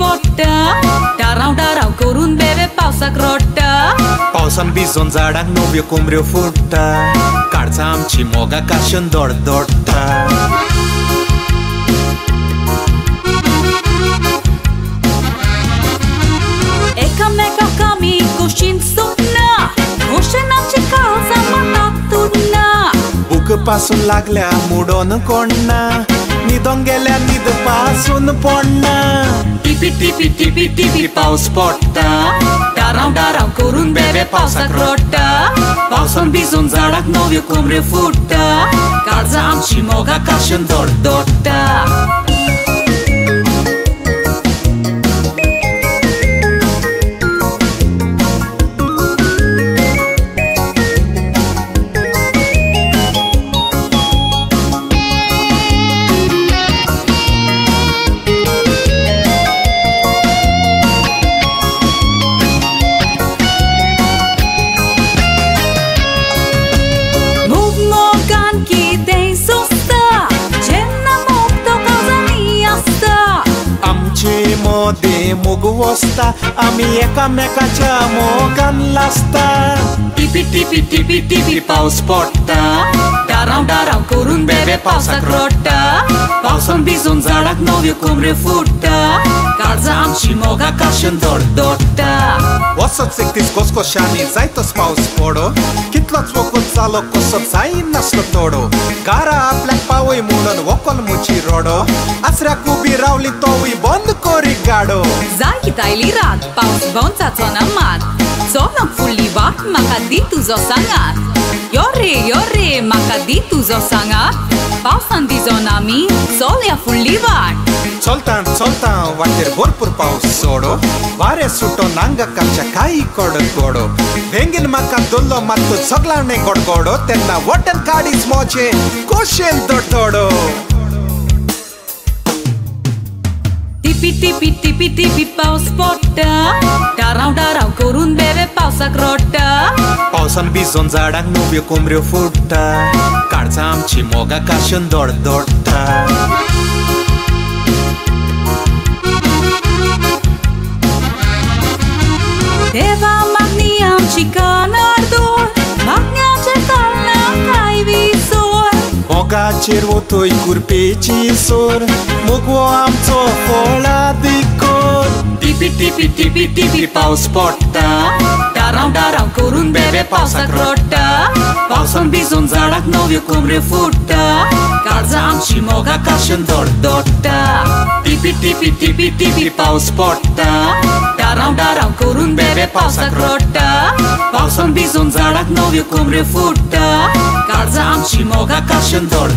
पडटा डाराव डाराव करून बेवे पावसाक रडटा पावसान भिजून झाडांक नव्यो कोंबऱ्यो फुटता काडचां आमची मोगां काशून दोड दोडटा एकामेकाक आमी कुशीन सुटना कुशनाची काळजां मनाक तुडना बुकपासून लागल्या मुडोन कोणना न्हिदोंक गेल्या न्हिदपासून tipi tipi tipi tipi paus potta Darau darau corun bebe pausa crotta Pauson bizon zarac noviu cum refurta Calza am și moga ca și-n dor dorta da. Modi मुग वसता आमी एकामेकाच्या मोगान लासता टिपी टिपी टिपी टिपी पावस पडटा डाराव डाराव करून बेवे पावसाक रडटा पावसान भिजून झाडाक नव्यो कोंबऱ्यो फुटता काळजां आमची मोगां काशून दोड दोडटा वसत एकटीच कोसकोशांनी जायतोच पावस पडो कितलोच वखद जालो कसो जायन नासलो तोडो गारा आपल्याक पावय म्हणून वकोल मुची रोडो आसऱ्याक उबी रावली तोवूय बंद कोरी गाडो जाय की आयली रात पावस भोंवचाचो ना मात चोलोंक फुडली वाट म्हाका दी तुजो सांगात यो रे यो रे म्हाका दी तुजो सांगात पावसान भिजोन आमी चोलया फुडली वाट चलता चलता वाटेर भरपूर पावस सोडो वारे सुटो नांगा कापच्या काही कडक गोडो भेंगीन म्हाका दोल्लो मात्तू सगळावणे गडगडो तेन्ना वटन काडीच मोचे कोशेन दोडोडो टिपी टिपी टिपी पावस पडटा डाराव डाराव करून बेवे पावसाक रडटा पावसान भिजून झाडांक नव्यो कोंबऱ्यो फुटता आमची मोगां काशून दोड दोडटा देवा मागणी आमची कानार्दोर ga cervotoi curpe cinsor. Mogo am to fola de cor. Tipi tipi tipi tipi paus porta Daram daram curun bebe pausa crota. Pausam bizon zarac noviu cum refurta Carza am și moga ca și dor dorta Tipi tipi tipi tipi paus porta Daram daram curun bebe pausa crota. Pausam bizon zarac noviu cum refurta I'm și moga ca și-ndor,